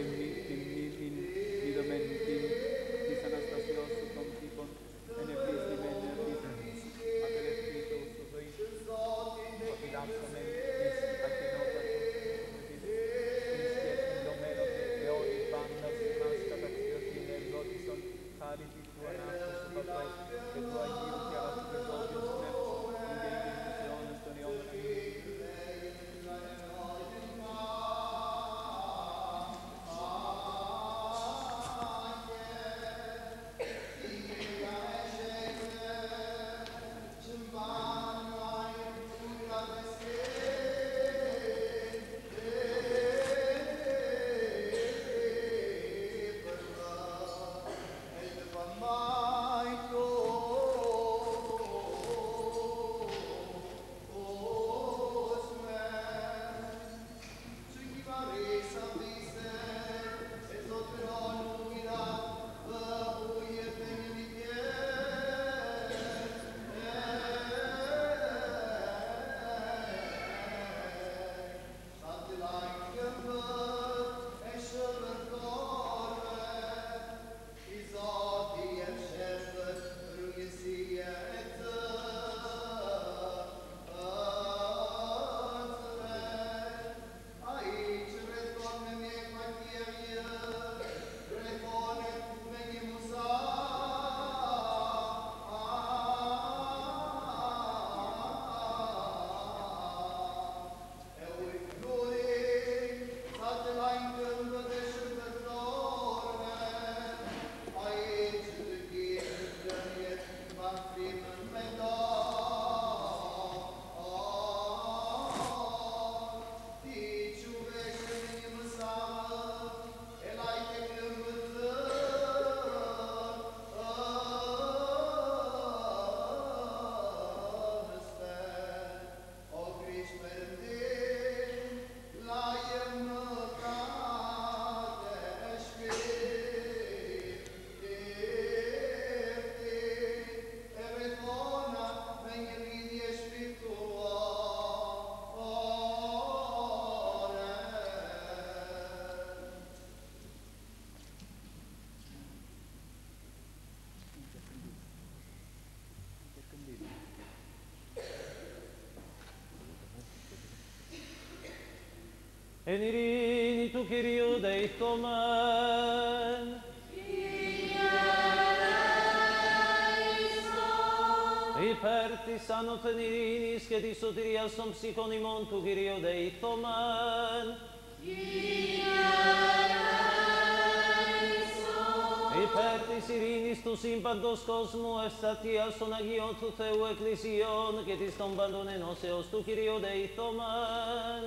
activity Εν ειρήνη του Κυρίου δεηθόμεν. Υπέρ της άνωθεν ειρήνης και της σωτηρίας των ψυχών ημών του Κυρίου δεηθόμεν. Υπέρ της ειρήνης του σύμπαντος κόσμου, ευστατείας των Αγίων του Θεού Εκκλησιών και της των παντών ενώσεως του Κυρίου δεηθόμεν.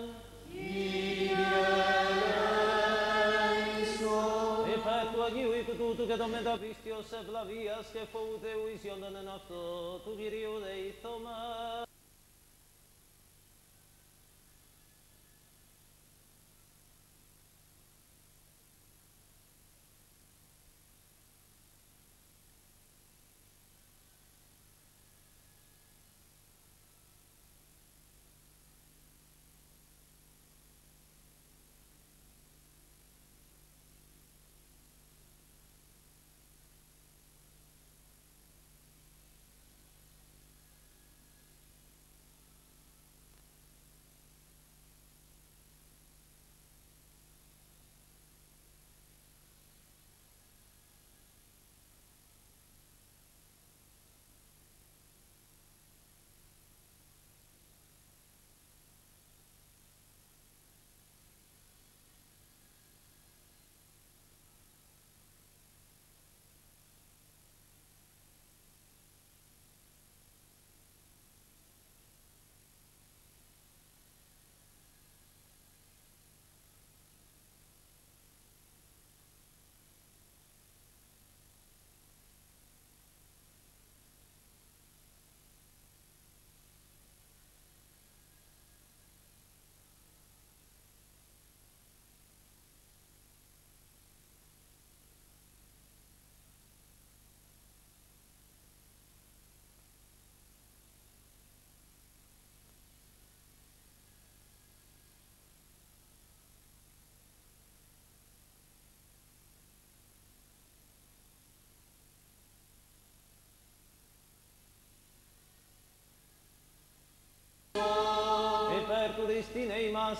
Υπέρ του Αγίου οίκου τούτου και των μεταπίστεως ευλαβίας και φόβου Θεού ισιόντων εν αυτό του Κυρίου δεηθόμεν.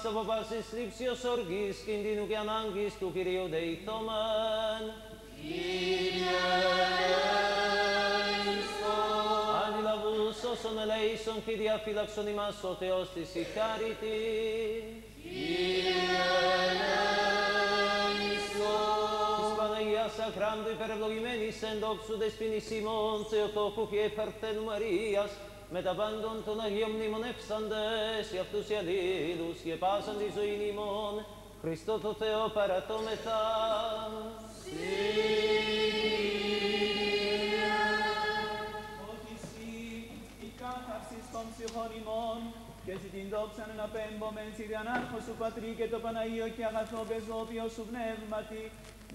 issa papas scriptio sorgis, quindinu que anangis tu Kyrio Dei Thomen. Adilavus oson eleison fidia filaxonimas o teostis i cariti. Hispaneia sacrando hyperblogimeni send obsud espinissimon, ceotocu fie partenum Marias, Θεοτόκου και Παρθένου Μαρίας με τα πάντων των Αγίων μνημονεύσαντες και αυτούς οι αλλήλους και πάσαν τη ζωή ημών Χριστό το Θεό παρατώ μετά. Ότι εσύ η κάθαρση των ψυχών ημών και εσύ την δόξα να πέμπομεν σι διανάρχο σου Πατρί και το Παναγίο και αγαθό πεζόπιο σου πνεύματι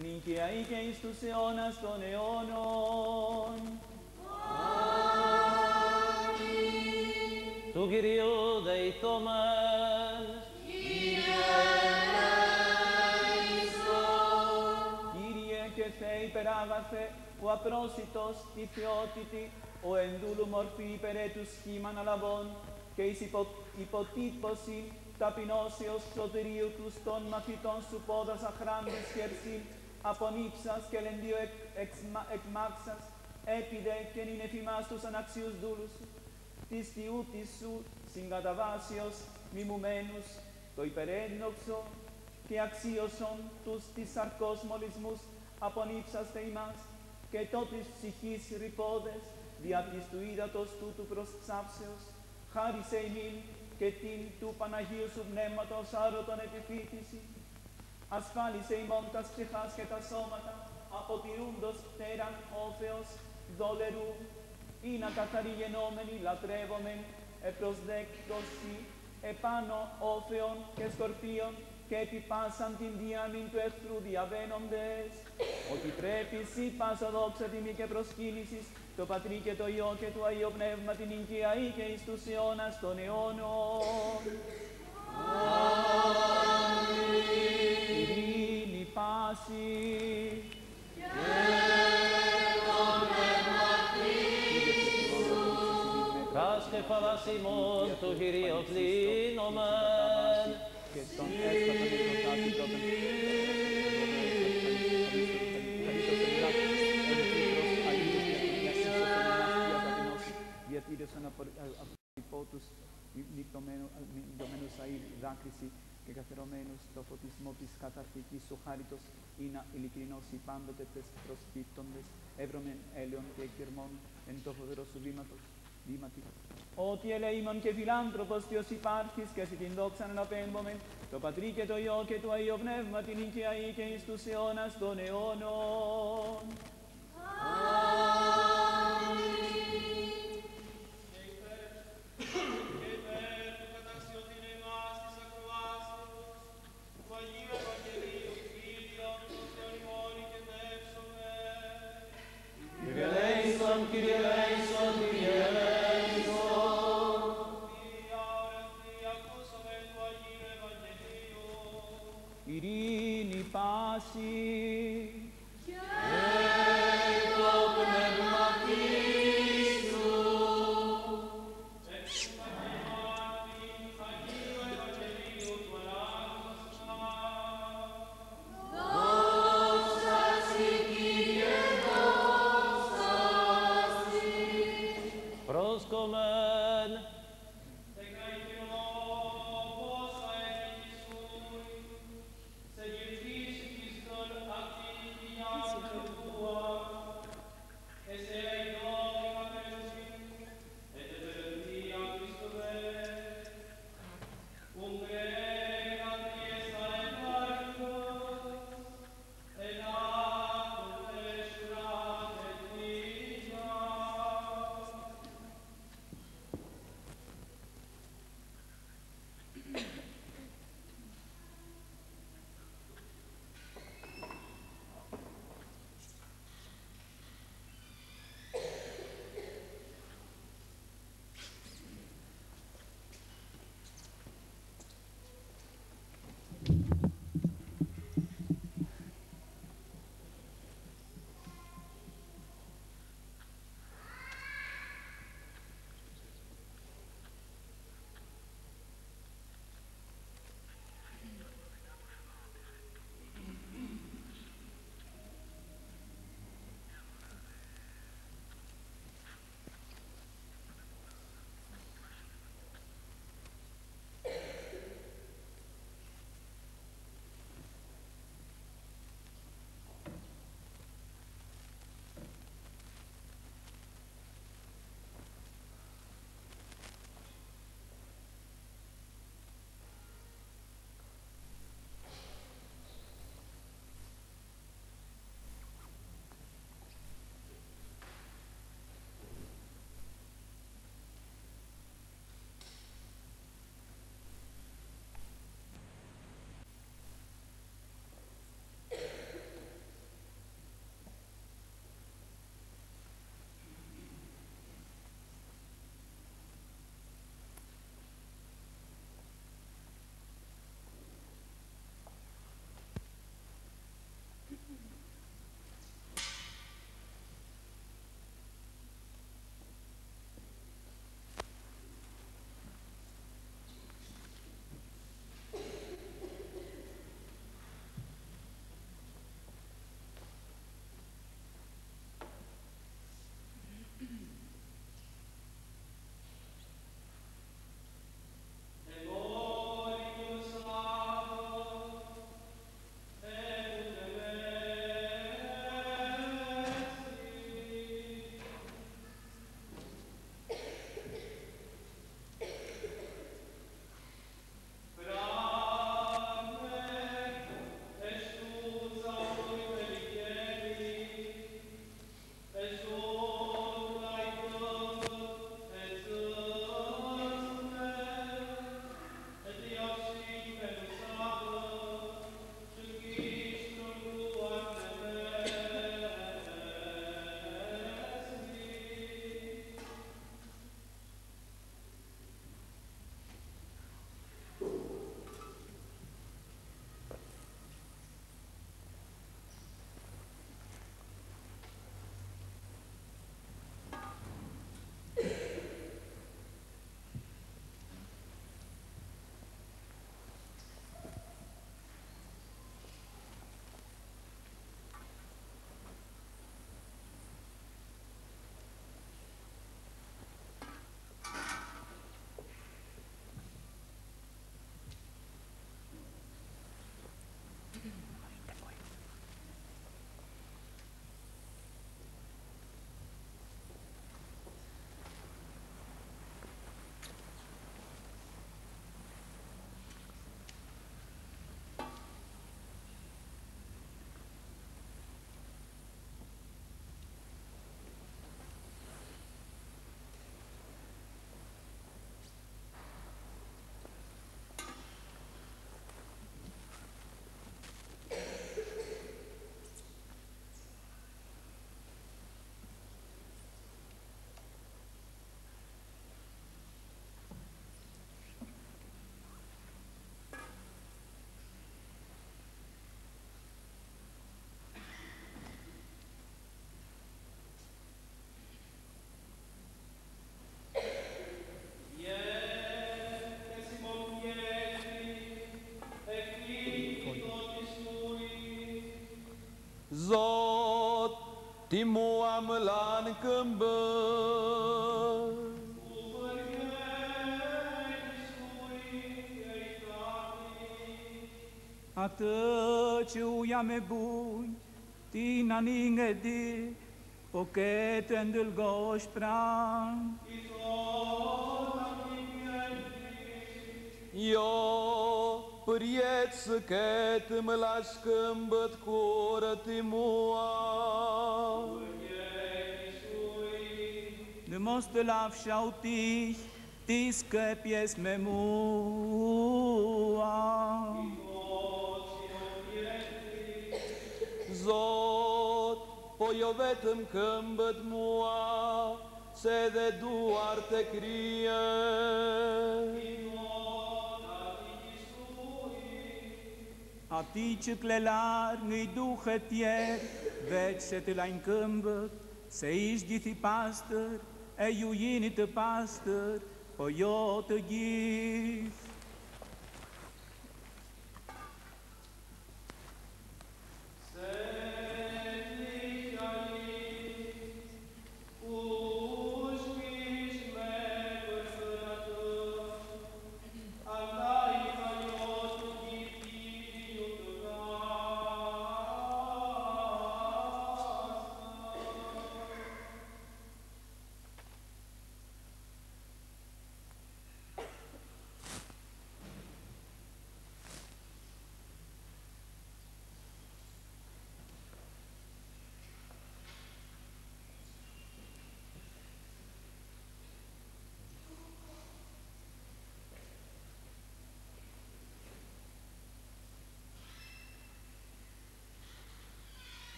νυν και αεί και εις τους αιώνας των αιώνων. Του Κυρίου δεηθόμεν. Κύριε και Θεέ υπεράγαθε, ο απρόσιτος, η θεότητη, ο ενδούλου μορφή υπερέ του σχήμα αναλαβών και εις υπο, υποτύπωση ταπεινώσεως σωτηρίου τους των μαθητών σου πόδας αχράντης χερσίν, απονύψας και λεντίο εκ, εξμα- εκμάξας, έπιδε και νυν εφημάς τους αναξίους δούλους σου, της τιούτης σου συγκαταβάσεως μιμουμένους, το υπερένδοξο και αξίωσον τους της σαρκός μολυσμούς απονύψαστε ημάς και τότης ψυχής ρηπόδες δια της του ύδατος τούτου προς ψάψεως χάρισε ημίν και την του Παναγίου σου πνεύματος άρωτον επιφύτηση. Ασφάλισε ημών τας ψυχάς και τα σώματα αποτηρούντος πτέραν όφεως δόλερου ή να καθαρή γενόμενοι λατρεύομεν επροσδέκτωση επάνω όφεων και σκορπίων και επί πάσαν την δύναμη του εχθρού διαβαίνοντες, ότι πρέπει σύ πάσα δόξα τιμή και προσκύνησης, το Πατρί και το Υιό και το Αγίο Πνεύμα την οικία ή και εις τους αιώνας των αιώνων. Ειρήνη πάση. Κας και φαλάς ημών του Κυρίου κλείνομεν. και στον έστατον εκδοτάτη πρώτον διατήρησαν από υπότους νυχτωμένους αΐρ δάκρυση και καθερωμένους το φωτισμό της καταρχικής σου χάριτος ή να ειλικρινώσει πάντοτε τες προσπίπτοντες εύρωμεν έλεον και εκκερμών εν το φοβερό σου βήματος βήματι. Ότι ελεήμων και φιλάνθρωπος Θεός υπάρχεις και εσύ την δόξα να απέμπομεν, το Πατρί και το Υιό και το Αγίο Πνεύμα την οικιαή και εις τους αιώνας των αιώνων. Tată, ce ujame buj, ti na ninge di, po kete ndëlgosh pran. I zona ti mjeri, jo përjet së ketë më lashkëm bët kurët și mua. Në mos të lafë me mua. Zot, po jo vetëm këmbët mua, se dhe duar të krije. A ti që klelar në i duhet tjerë, veç se të lajnë këmbët, se ish gjithi pastër, e ju jini të pastër, po jo të gjithë.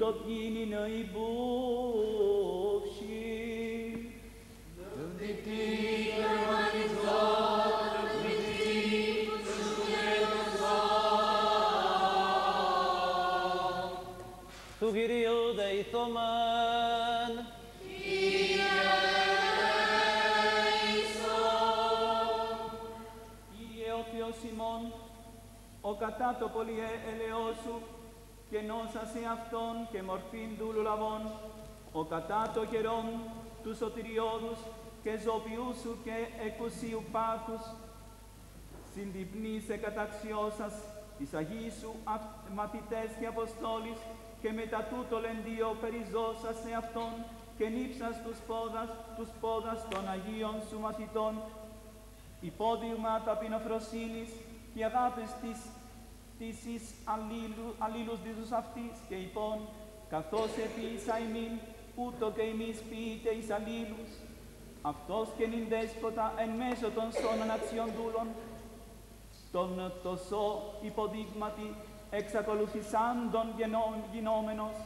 Të lëm ju do t'jini në i bufshi. Του Κυρίου δεηθόμεν. Κύριε ο Θεός ημών, ο κατά το πολυέ ελεόσου, και νόσα σε αυτόν και μορφήν δούλου λαβών, ο κατά το καιρόν του σωτηριώδους και ζωπιού σου και εκουσίου πάθους, συντυπνήσε καταξιώσας της Αγίης σου αυ- μαθητές και Αποστόλης και μετά τούτο λεντίο περιζώσας σε Αυτόν και νύψας τους πόδας, τους πόδας των Αγίων σου μαθητών υπόδειγμα ταπεινοφροσύνης και αγάπης της της εις αλλήλου, αλλήλους δίδους αυτής και υπόν, καθώς επίησα ημίν, ούτω και εμείς ποιείτε εις αλλήλους, αυτός και νυν δέσποτα εν μέσω των σώνων αξιών δούλων, τον τόσο υποδείγματι εξακολουθήσαντων γενών γινόμενος,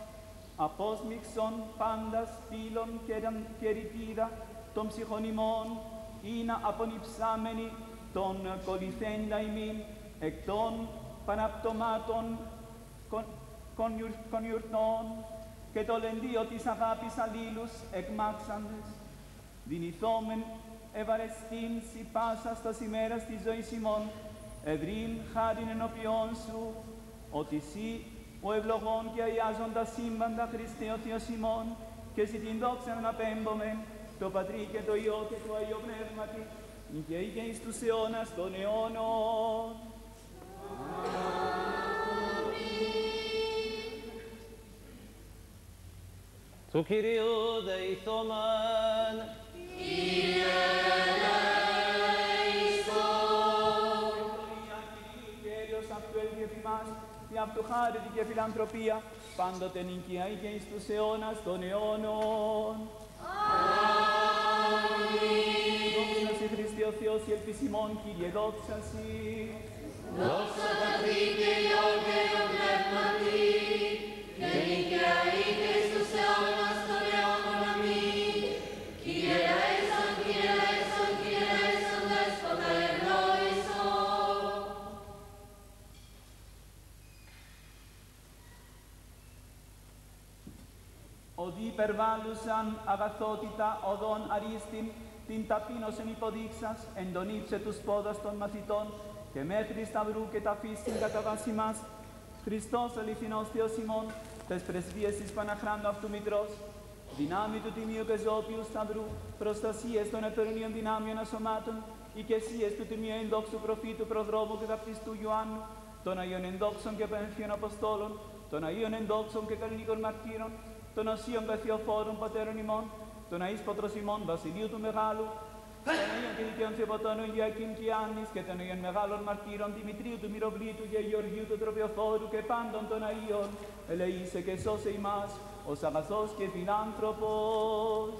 απόσμιξον πάντας φίλων και, ραν- και ρητήρα των ψυχών ημών, ή να απονυψάμενοι των κολληθέντα ημίν, εκ των παναπτωμάτων κον- κονιουρ- κονιουρτών και το λεντίο της αγάπης αλλήλους εκμάξαντες, δυνηθόμεν ευαρεστήν σι πάσα στα ημέρας της ζωής ημών, ευρύν χάριν ενώπιόν σου, ότι σύ ο ευλογών και αγιάζοντα σύμπαντα Χριστέ ο Θεός ημών, και σι την δόξα να απέμπομεν, το Πατρί και το Υιό και το Αγίο Πνεύματι, και ήγε εις τους αιώνας των αιώνων. Του Κυρίου δεηθόμεν. Ευδοκία Κυρίου και έλεος αυτού έλγε μας, και αυτού χάρητη και φιλανθρωπία, πάντοτε νικία και εις τους αιώνας των αιώνων. Δόξα Σοι Χριστέ ο Θεός η ελπισιμόν, Κύριε, δόξα Σοι. Οδοί υπερβάλλουσαν αγαθότητα οδόν αρίστην, την ταπείνωσεν υποδείξας, εν τον ύψε τους πόδας των μαθητών, και μέχρι σταυρού και ταφίστην κατά βάση μας, Χριστός αληθινός Θεός ημών, τες πρεσβείες της Παναχράντου αυτού Μητρός, δυνάμει του Τιμίου και Ζώπιου Σταυρού, προστασίες των επερνίων δυνάμειων ασωμάτων, οικεσίες του Τιμίου ενδόξου προφήτου προδρόμου και βαπτιστού Ιωάννου, των Αγίων ενδόξων και πένθιων Αποστόλων, των Αγίων ενδόξων και καλλινικών μαρτύρων, των Οσίων Καθιοφόρων Πατέρων ημών, των Αΐς Πατρός ημών Βασιλείου του Μεγάλου, των Αγίων και Δικαίων Θεοπατώνων Ιακήμ και Ιάννης και των Αγίων Μεγάλων Μαρτύρων Δημητρίου του Μυροβλήτου και Γεωργίου του Τροπιοφόρου και πάντων των Αγίων, ελεήσε και σώσε ημάς, ως αγαθός και φιλάνθρωπος.